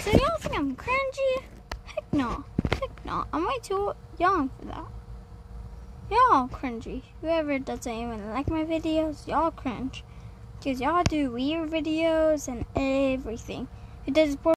So y'all think I'm cringy? Heck no. Heck no. I'm way too young for that. Y'all cringy. Whoever doesn't even like my videos, y'all cringe. Because y'all do weird videos and everything. Who does